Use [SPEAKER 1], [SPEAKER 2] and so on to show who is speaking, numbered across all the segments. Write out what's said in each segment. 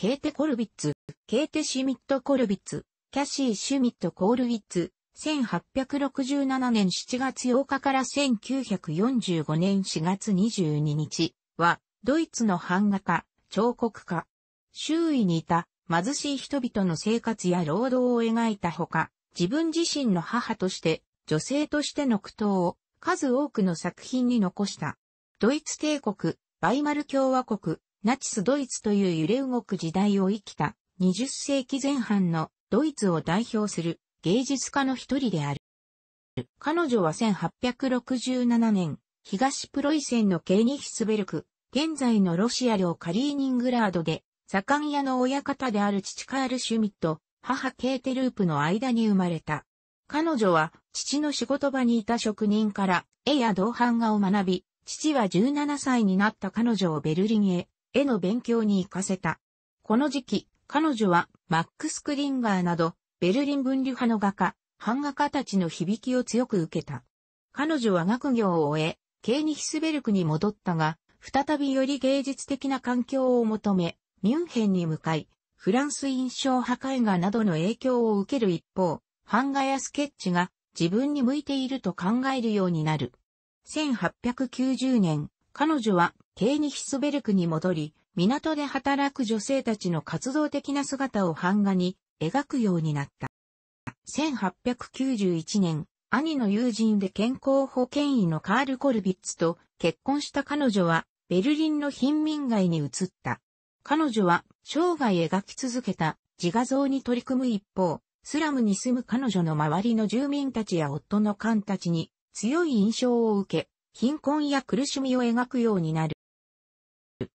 [SPEAKER 1] ケーテ・コルヴィッツ、ケーテ・シュミット・コルヴィッツ、キャシー・シュミット・コールウィッツ、1867年7月8日から1945年4月22日は、ドイツの版画家、彫刻家。周囲にいた貧しい人々の生活や労働を描いたほか、自分自身の母として、女性としての苦闘を数多くの作品に残した。ドイツ帝国、バイマル共和国、ナチスドイツという揺れ動く時代を生きた20世紀前半のドイツを代表する芸術家の一人である。彼女は1867年、東プロイセンのケーニヒスベルク、現在のロシア領カリーニングラードで、左官屋の親方である父カール・シュミット、母ケーテループの間に生まれた。彼女は父の仕事場にいた職人から絵や銅版画を学び、父は17歳になった彼女をベルリンへ絵の勉強に行かせた。この時期、彼女はマックス・クリンガーなど、ベルリン分離派の画家、版画家たちの響きを強く受けた。彼女は学業を終え、ケーニヒスベルクに戻ったが、再びより芸術的な環境を求め、ミュンヘンに向かい、フランス印象派絵画などの影響を受ける一方、版画やスケッチが自分に向いていると考えるようになる。1890年、彼女はケーニヒスベルクに戻り、港で働く女性たちの活動的な姿を版画に描くようになった。1891年、兄の友人で健康保険医のカール・コルビッツと結婚した彼女はベルリンの貧民街に移った。彼女は生涯描き続けた自画像に取り組む一方、スラムに住む彼女の周りの住民たちや夫の官たちに強い印象を受け、貧困や苦しみを描くようになる。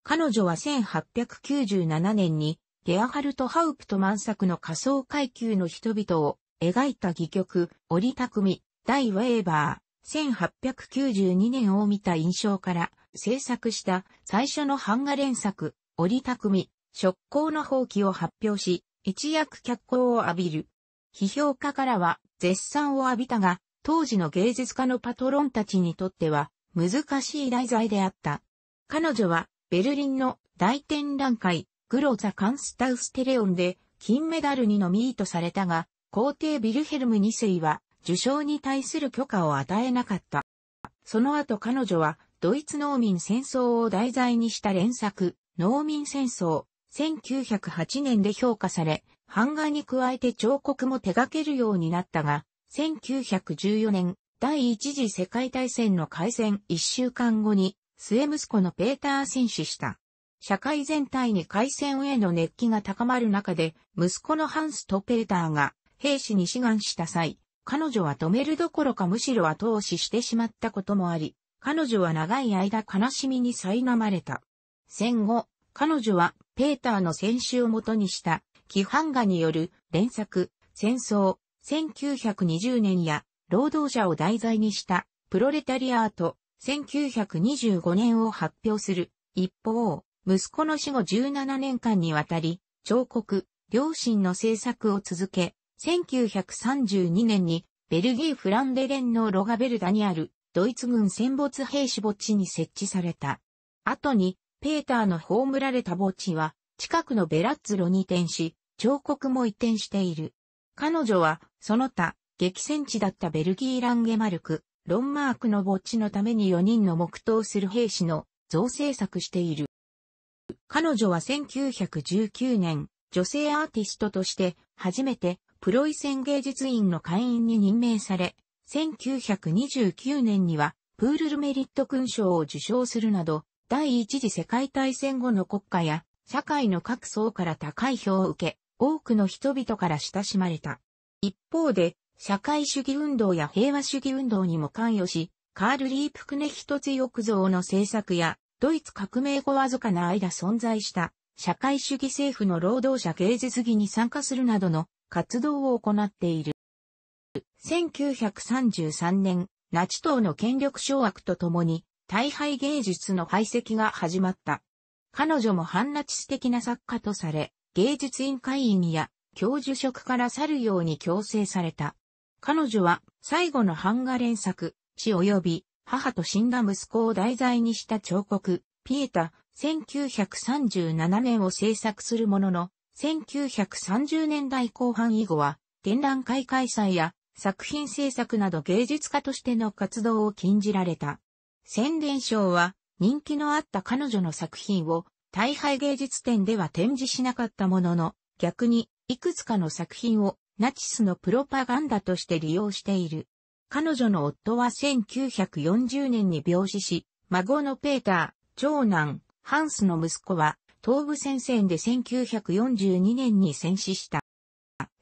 [SPEAKER 1] 彼女は1897年にゲアハルト・ハウプト満作の仮想階級の人々を描いた戯曲、折匠、大ウェーバー、1892年を見た印象から制作した最初の版画連作、折匠、食行の放棄を発表し、一躍脚光を浴びる。批評家からは絶賛を浴びたが、当時の芸術家のパトロンたちにとっては難しい題材であった。彼女はベルリンの大展覧会、グロザ・カンスタウステレオンで金メダルにノミートされたが、皇帝ビルヘルム2世は受賞に対する許可を与えなかった。その後彼女はドイツ農民戦争を題材にした連作、農民戦争、1908年で評価され、版画に加えて彫刻も手掛けるようになったが、1914年、第一次世界大戦の開戦1週間後に末息子のペーター戦死した。社会全体に開戦への熱気が高まる中で、息子のハンスとペーターが兵士に志願した際、彼女は止めるどころかむしろ後押ししてしまったこともあり、彼女は長い間悲しみに苛まれた。戦後、彼女はペーターの戦死をもとにした規範画による連作、戦争、1920年や労働者を題材にしたプロレタリアート、1925年を発表する。一方、息子の死後17年間にわたり、彫刻、両親の制作を続け、1932年にベルギー・フランデレンのロガベルダにあるドイツ軍戦没兵士墓地に設置された。後に、ペーターの葬られた墓地は、近くのベラッツロに移転し、彫刻も移転している。彼女は、その他、激戦地だったベルギーランゲマルク、ロンマークの墓地のために4人の黙祷する兵士の造成作している。彼女は1919年、女性アーティストとして初めてプロイセン芸術院の会員に任命され、1929年にはプールルメリット勲章を受章するなど、第一次世界大戦後の国家や社会の各層から高い票を受け、多くの人々から親しまれた。一方で、社会主義運動や平和主義運動にも関与し、カール・リープクネヒトツ翼像の制作や、ドイツ革命後わずかな間存在した、社会主義政府の労働者芸術儀に参加するなどの活動を行っている。1933年、ナチ党の権力掌握とともに、大敗芸術の排斥が始まった。彼女も反ナチス的な作家とされ、芸術院会員や教授職から去るように強制された。彼女は最後の版画連作、死及び母と死んだ息子を題材にした彫刻、ピエタ1937年を制作するものの、1930年代後半以後は、展覧会開催や作品制作など芸術家としての活動を禁じられた。宣伝賞は人気のあった彼女の作品を大敗芸術展では展示しなかったものの、逆にいくつかの作品をナチスのプロパガンダとして利用している。彼女の夫は1940年に病死し、孫のペーター、長男、ハンスの息子は東部戦線で1942年に戦死した。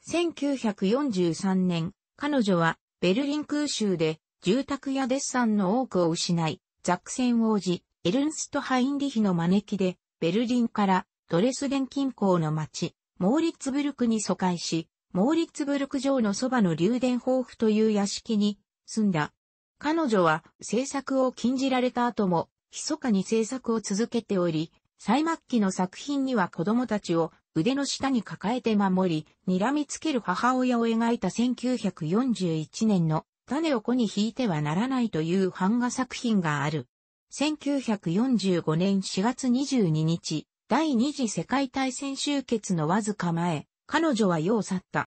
[SPEAKER 1] 1943年、彼女はベルリン空襲で住宅やデッサンの多くを失い、ザクセン王子、エルンスト・ハインリヒの招きで、ベルリンからドレスデン近郊の町、モーリッツブルクに疎開し、モーリッツブルク城のそばの竜殿宝府という屋敷に住んだ。彼女は制作を禁じられた後も、密かに制作を続けており、最末期の作品には子供たちを腕の下に抱えて守り、睨みつける母親を描いた1941年の種を子に引いてはならないという版画作品がある。1945年4月22日、第二次世界大戦終結のわずか前、彼女は世を去った。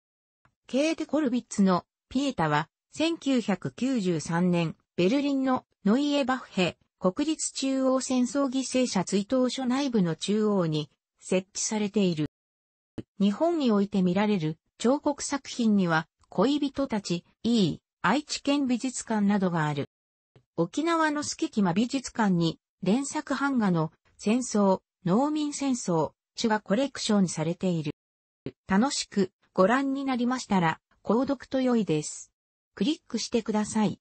[SPEAKER 1] ケーデ・コルビッツのピエタは、1993年、ベルリンのノイエバッヘ国立中央戦争犠牲者追悼所内部の中央に設置されている。日本において見られる彫刻作品には、恋人たち、E、愛知県美術館などがある。沖縄のスキキマ美術館に連作版画の戦争、農民戦争、種がコレクションされている。楽しくご覧になりましたら、購読と良いです。クリックしてください。